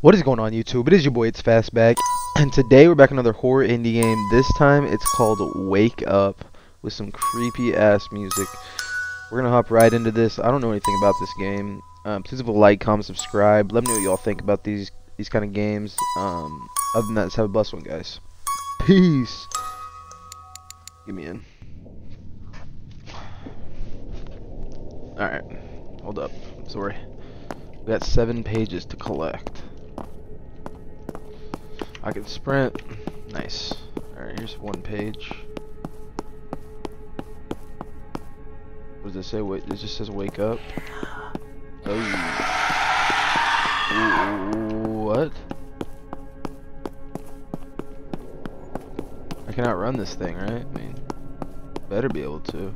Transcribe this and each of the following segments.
What is going on YouTube? It is your boy, it's Fastback, and today we're back another horror indie game. This time it's called Wake Up with some creepy ass music. We're gonna hop right into this. I don't know anything about this game. Um, please leave a like, comment, subscribe. Let me know what y'all think about these these kind of games. Um, other than that, let's have a blessed one, guys. Peace. Give me in. Alright, hold up. Sorry. We got seven pages to collect. I can sprint. Nice. Alright, here's one page. What does it say? Wait, it just says wake up. Oh. What? I cannot run this thing, right? I mean, better be able to.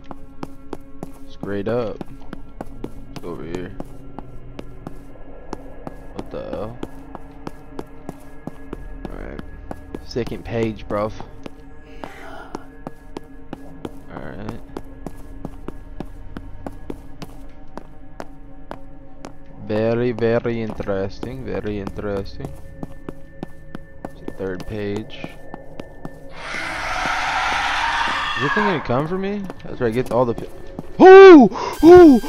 Straight up. Let's go over here. What the hell? Second page, bruv. Alright. Very, very interesting. Very interesting. Third page. Is this thing gonna come for me? After I get all the. Oh! Oh!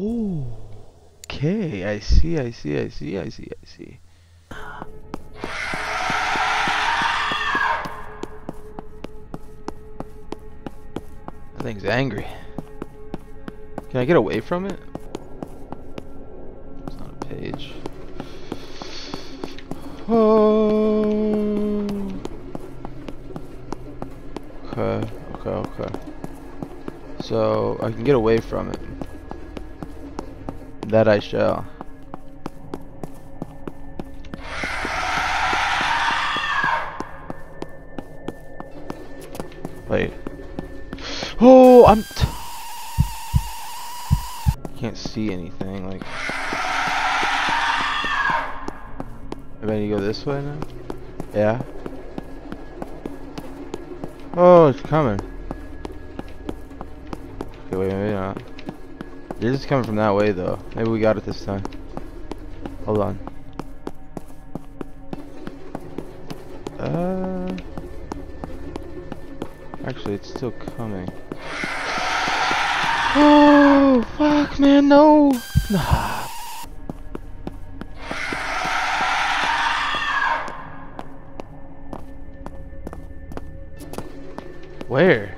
Oh! Okay, I see, I see, I see, I see, I see. Thing's angry. Can I get away from it? It's not a page. Oh. Okay, okay, okay. So I can get away from it. That I shall. Wait. I'm. T can't see anything. Like. I need to go this way now. Yeah. Oh, it's coming. Okay, wait, maybe not. You're just coming from that way, though. Maybe we got it this time. Hold on. Uh. Actually, it's still coming. Oh, fuck, man, no. Nah. Where?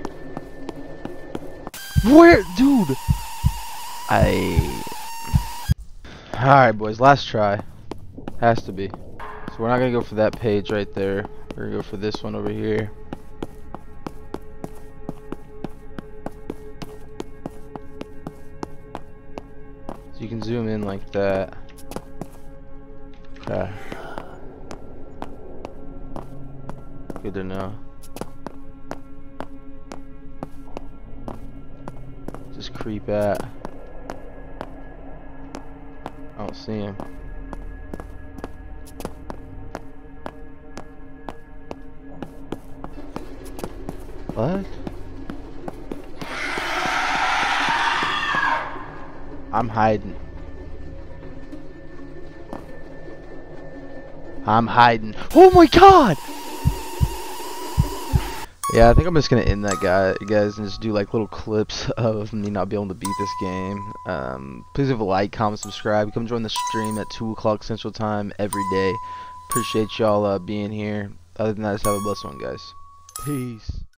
Where, dude? I. Alright, boys, last try. Has to be. So we're not gonna go for that page right there. We're gonna go for this one over here. Can zoom in like that. Okay. Good to know. Just creep at. I don't see him. What? I'm hiding. I'm hiding. Oh my god! Yeah, I think I'm just gonna end that guy, guys, and just do like little clips of me not being able to beat this game. Um, please leave a like, comment, subscribe. Come join the stream at 2 o'clock Central Time every day. Appreciate y'all uh, being here. Other than that, just have a blessed one, guys. Peace.